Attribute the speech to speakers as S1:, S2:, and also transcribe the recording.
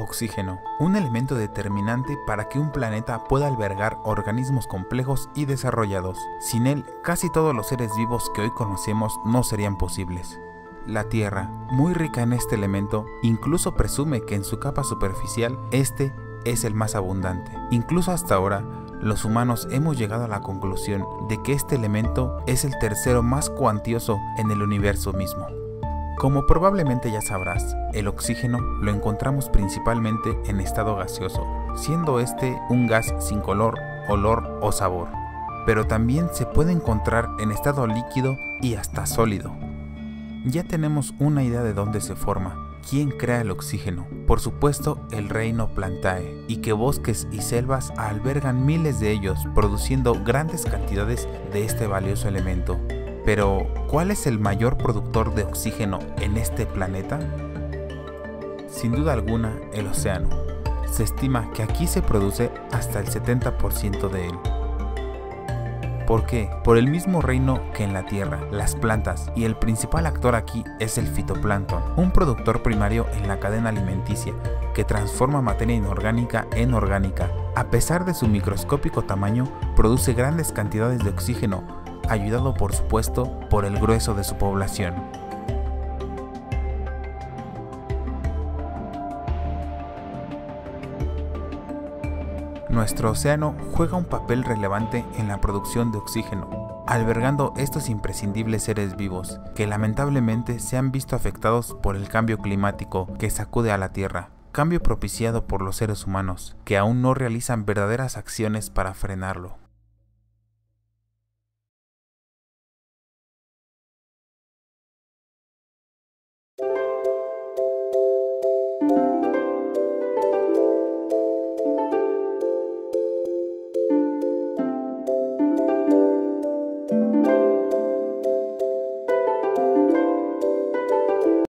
S1: Oxígeno, un elemento determinante para que un planeta pueda albergar organismos complejos y desarrollados. Sin él, casi todos los seres vivos que hoy conocemos no serían posibles. La Tierra, muy rica en este elemento, incluso presume que en su capa superficial este es el más abundante. Incluso hasta ahora, los humanos hemos llegado a la conclusión de que este elemento es el tercero más cuantioso en el universo mismo. Como probablemente ya sabrás, el oxígeno lo encontramos principalmente en estado gaseoso, siendo este un gas sin color, olor o sabor, pero también se puede encontrar en estado líquido y hasta sólido. Ya tenemos una idea de dónde se forma, quién crea el oxígeno, por supuesto el reino Plantae, y que bosques y selvas albergan miles de ellos, produciendo grandes cantidades de este valioso elemento. Pero, ¿cuál es el mayor productor de oxígeno en este planeta? Sin duda alguna, el océano. Se estima que aquí se produce hasta el 70% de él. ¿Por qué? Por el mismo reino que en la Tierra, las plantas, y el principal actor aquí es el fitoplancton, un productor primario en la cadena alimenticia que transforma materia inorgánica en orgánica. A pesar de su microscópico tamaño, produce grandes cantidades de oxígeno, ayudado por supuesto por el grueso de su población. Nuestro océano juega un papel relevante en la producción de oxígeno, albergando estos imprescindibles seres vivos que lamentablemente se han visto afectados por el cambio climático que sacude a la Tierra, cambio propiciado por los seres humanos, que aún no realizan verdaderas acciones para frenarlo.